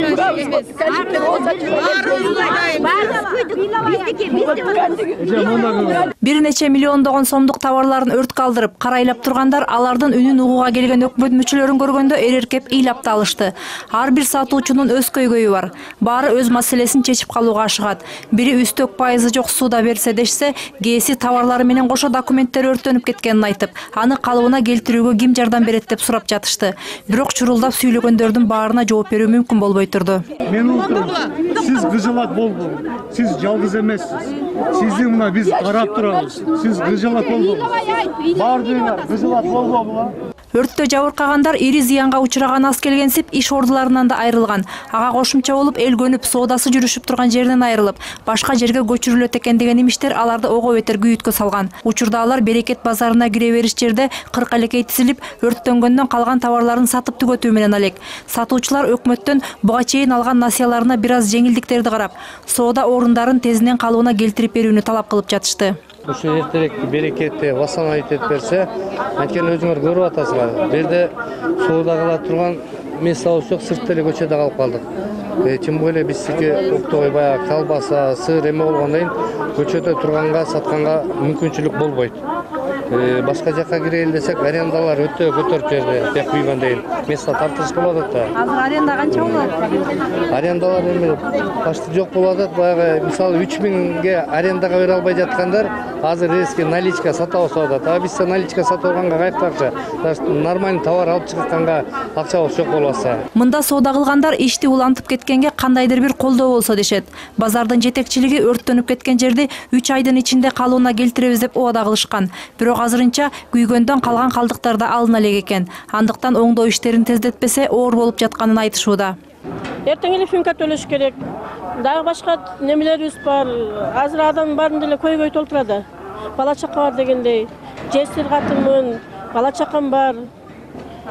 Yeah. Бир нече миллиондогон сомдук товарларын өрт калдырып карайлап тургандар алардын үнүн угууга келген өкмөт мүчөлөрүн көргөндө эреркеп ыйлап да алышты ар бир сатуучунун өз көйгөйү бар баары өз маселесин чечип калууга ашыгат бири үстөк пайызы жок сууда берсе дешсе кээси товарлары менен кошо документтери өрттөнүп кеткенин айтып аны калыбына келтирүүгө ким жардам берет деп сурап жатышты бирок чурулдап сүйлөгөндөрдүн баарына жооп берүү мүмкүн болбой oluşturdu. Memnun oldum. Siz kızılak bol bol. Siz yalnız emezsiniz. Сизди мына биз карап турабыз сиз кыжалак болбогу баардыгыңар кыжалак болбогула өрттө жабыркагандар ири зыянга учураган аз келгенсип иш ордуларынан да айрылган ага кошумча болуп эл көнүп соодасы жүрүшүп турган жеринен айрылып башка жерге көчүрүлөт экен деген имиштер аларды ого бетер күйүткө салган учурда алар берекет базарына кире бериш жерде кырк элекей тизилип өрттөнгөндөн калган товарларын сатып түгөтүү менен алек сатуучулар өкмөттөн буга чейин алган насыяларына бир аз жеңилдиктерди карап соода орундарын тезинен калыбына келтирип берүүнү талап кылып жатышты. Ушу эртерээк берекетти восстановить берсе анткени өзүңөр көрүп атасыңар бул жерде соода кыла турган местабыз жок сыртта эле көчөдө калып калдык. Тем более биздики оптовый баягы колбаса сыр эме болгондон кийин көчөдө турганга сатканга мүмкүнчүлүк болбойт башка жака кирейин десек арендалар өтө көтөрүп жиберди бияк күйгөндөн кийин место тартылыш болуп атат да. Азыр аренда канча болот арендалар эми почти жок болуп атат баягы мисалы үч миңге арендага бере албай жаткандар азыр резкий наличка сатып алышып атат а бизде наличка сатып алганга каякта акча даже нормальный товар алып чыкканга акчабыз жок болуп атса мында соода кылгандар ишти улантып кеткенге кандайдыр бир колдоо болсо дешет базардын жетекчилиги өрттөнүп кеткен жерди үч айдын ичинде калыбына келтиребиз деп убада кылышкан бирок азырынча күйгөндөн калган калдыктар да алына элек экен. Андыктан оңдоо иштерин тездетпесе оор болуп жатканын айтышууда. Эртең эле финка төлөш керек. Дагы башка немелерибиз бар. Азыр адамдын баарында эле көйгөй толтурат бала чака бар дегендей. Жесир катынмын бала чакам бар.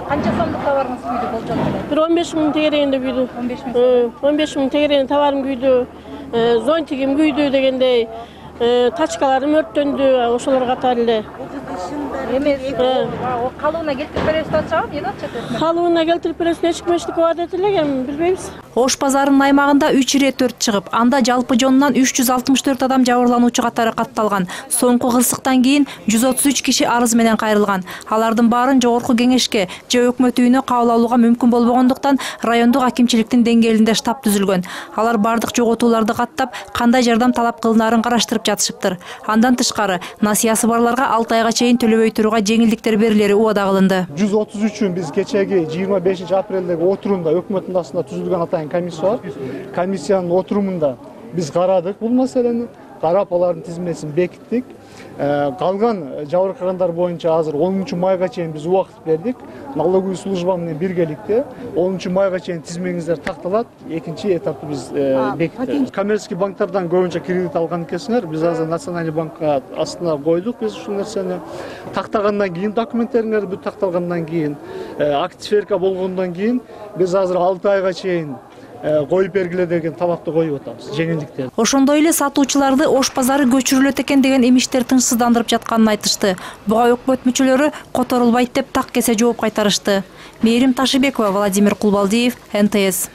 Канча сомдук товарыңыз күйдү болжол бир он беш миң тегерегинде күйдү. Он беш миң. Он беш миң тегерегинде товарым күйдү. Зонтигим күйдү дегендей. Тачкаларым өрттөндү ошолор катары эле эме калыбына келтирип беребиз деп атышабы эмне деп атышат калыбына келтирип бересиң эчким эчтеке бар деди элек эми билбейбиз ош базарынын аймагында үч ирет өрт чыгып анда жалпы жонунан үч жүз алтымыш төрт адам жабырлануучу катары катталган соңку кырсыктан кийин жүз отуз үч киши арыз менен кайрылган алардын баарын жогорку кеңешке же өкмөт үйүнө кабыл алууга мүмкүн болбогондуктан райондук акимчиликтин деңгээлинде штаб түзүлгөн алар бардык жоготууларды каттап кандай жардам талап кылынаарын караштырып жатышыптыр андан тышкары насыясы барларга алты айга чейин төлөбөй турууга жеңилдиктер берилери убада кылынды жүз отуз үчүн биз кечеги жыйырма бешинчи апрелдеги отурумда өкмөттүн астында түзүлгөн атайын комиссия бар комиссиянын отурумунда биз карадык бул маселени карап алардын тизмесин бекиттик калган жабыркагандар боюнча азыр онунчу майга чейин биз убакыт бердик налоговый служба менен биргеликте онунчу майга чейин тизмеңиздер такталат экинчи этапты биз бекиттик коммерческий банктардан көбүнчө кредит алган экенсиңер биз азыр национальный банкка астына койдук биз ушул нерсени тактагандан кийин документтериңер бүт такталгандан кийин активерка болгондон кийин биз азыр алты айга чейин коюп бергиле деген талапты коюп атабыз жеңилдиктер ошондой эле сатуучуларды ош базары көчүрүлөт экен деген имиштер тынчсыздандырып жатканын айтышты. Буга өкмөт мүчөлөрү которулбайт деп так кесе жооп кайтарышты. Мээрим ташыбекова владимир кулбалдиев нтс.